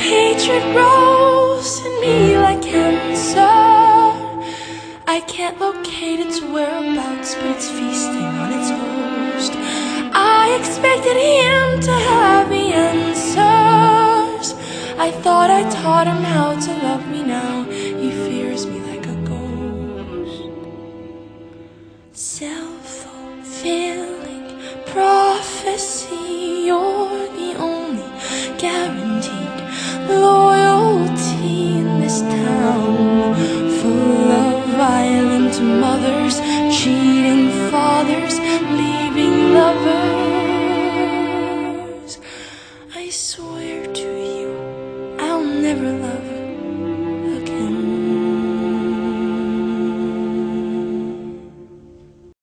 hatred grows in me like cancer. I can't locate its whereabouts, but it's feasting on its host. I expected him to have the answers. I thought I taught him how to love me now. He fears me like a ghost. Self fulfilling prophecy, you're the only guaranteed mothers, cheating fathers, leaving lovers. I swear to you, I'll never love.